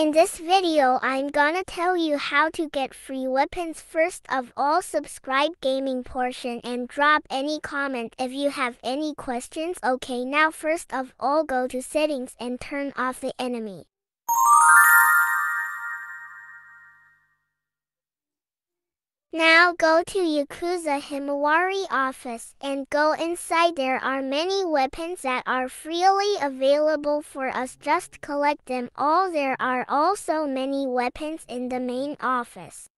In this video I'm gonna tell you how to get free weapons first of all subscribe gaming portion and drop any comment if you have any questions okay now first of all go to settings and turn off the enemy. Now go to Yakuza Himawari office and go inside. There are many weapons that are freely available for us. Just collect them all. There are also many weapons in the main office.